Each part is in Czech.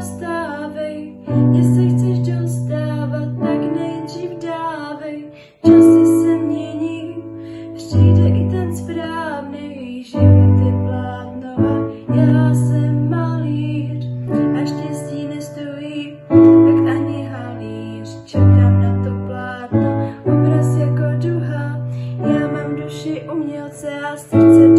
vstávej, jestli chceš dostávat, tak nejdřív dávej. Časy se mění, přijde i ten správný, život je plátnové, já jsem malíř a štěstí nestojí, tak ani halíř. Čekám na to plátno, obraz jako duha, já mám duši umělce a srdce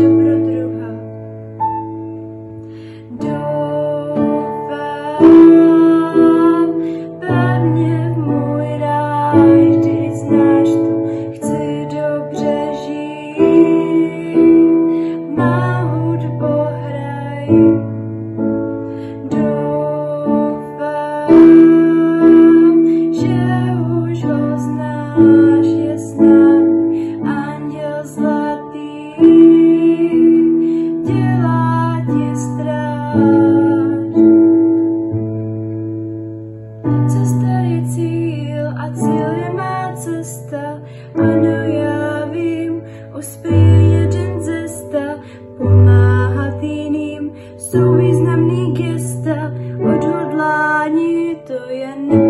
ráno já vím, uspěje jeden cesta, pomáhat jiným, jsou významný gesta, odhodlání to je ne.